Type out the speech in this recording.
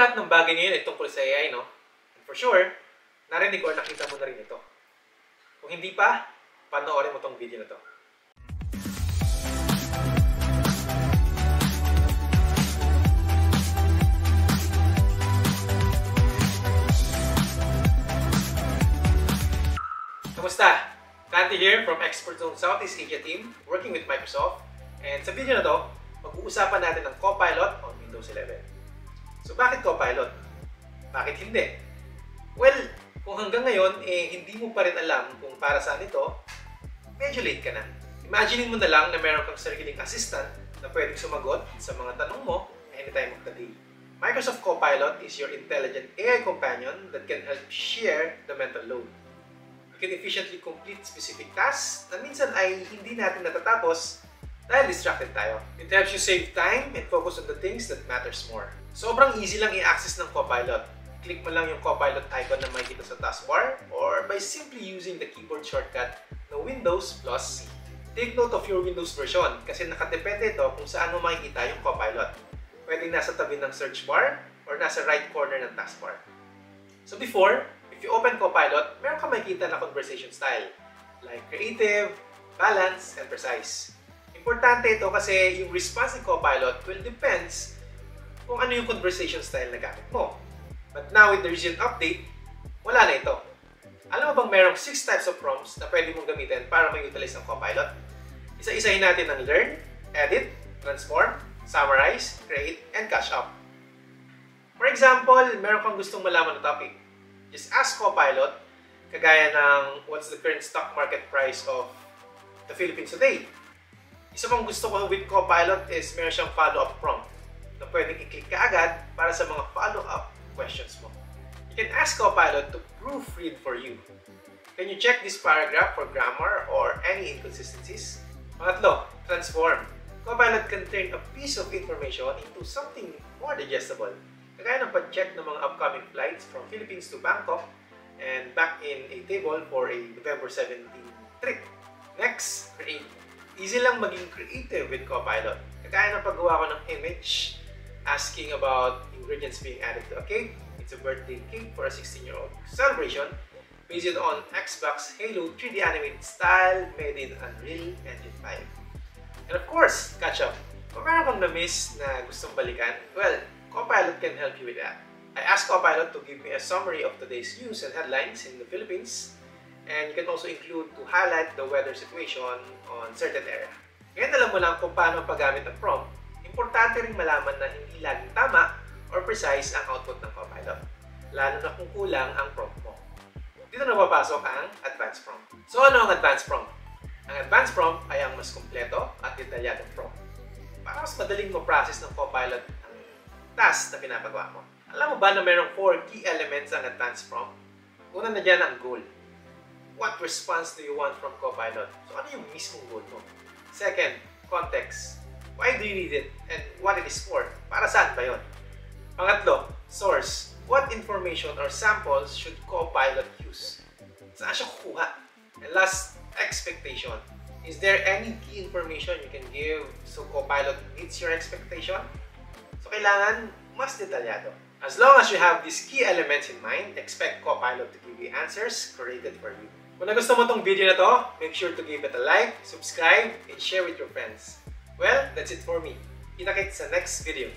lahat ng bagay ngayon ay tungkol sa AI, no? And for sure, narinig or nakita mo na rin ito. Kung hindi pa, panoorin mo tong video na to. Kamusta? Kanti here from Expert Zone Southeast Asia team working with Microsoft. And sa video na to, mag-uusapan natin ng Copilot on Windows 11. So bakit Copilot? Bakit hindi? Well, kung hanggang ngayon eh hindi mo pa rin alam kung para saan ito, medyo late ka na. Imagine mo na lang na meron kang sariling assistant na pwedeng sumagot sa mga tanong mo anytime of the day. Microsoft Copilot is your intelligent AI companion that can help share the mental load. You can efficiently complete specific tasks na minsan ay hindi natin natatapos dahil distracted tayo. It helps you save time and focus on the things that matters more. Sobrang easy lang i-access ng Copilot. Click mo lang yung Copilot icon na makikita sa taskbar or by simply using the keyboard shortcut na Windows plus C. Take note of your Windows version kasi nakadepende ito kung saan mo makikita yung Copilot. Pwedeng nasa tabi ng search bar or nasa right corner ng taskbar. So before, if you open Copilot, meron ka makikita na conversation style like creative, balanced, and precise. Importante ito kasi yung response ni Copilot will depends kung ano yung conversation style na gamit mo. But now with the recent update, wala na ito. Alam mo bang merong 6 types of prompts na pwede mong gamitin para mag-utilize ng Copilot? Isa-isahin natin ang learn, edit, transform, summarize, create, and catch up. For example, meron kang gustong malaman na topic. Just ask Copilot, kagaya ng what's the current stock market price of the Philippines today. Isa pang gusto ko with Copilot is meron siyang follow-up prompt na pwedeng i-click ka agad para sa mga follow-up questions mo. You can ask Copilot to proofread for you. Can you check this paragraph for grammar or any inconsistencies? Pangatlo, transform. Copilot can turn a piece of information into something more digestible. Kagaya ng pag-check ng mga upcoming flights from Philippines to Bangkok and back in a table for a November 17 trip. Next, create. Easy lang maging creative with Copilot. Kagaya ng paggawa ko ng image asking about ingredients being added to a cake. It's a birthday cake for a 16-year-old celebration based on Xbox Halo 3D animated style made in Unreal Engine 5. And of course, catch up. Kung meron kang na-miss na gustong balikan, well, Copilot can help you with that. I asked Copilot to give me a summary of today's news and headlines in the Philippines, and you can also include to highlight the weather situation on certain area. Ngayon alam mo lang kung paano paggamit ng prompt, importante rin malaman na hindi laging tama or precise ang output ng Copilot, lalo na kung kulang ang prompt mo. Dito na papasok ang advanced prompt. So ano ang advanced prompt? Ang advanced prompt ay ang mas kumpleto at detalyadong prompt. Para mas madaling ma-process ng Copilot ang task na pinapagawa mo. Alam mo ba na mayroong 4 key elements ang advanced prompt? Una na dyan ang goal. What response do you want from Copilot? So ano yung mismong goal mo? Second, context. Why do you need it? And what it is for? Para saan ba yun? Pangatlo, source. What information or samples should Copilot use? Saan siya kukuha? And last, expectation. Is there any key information you can give so Copilot meets your expectation? So kailangan mas detalyado. As long as you have these key elements in mind, expect Copilot to give you answers created for you. Kung nagustuhan mo tong video na to, make sure to give it a like, subscribe, and share with your friends. Well, that's it for me. Kita-kits sa next video.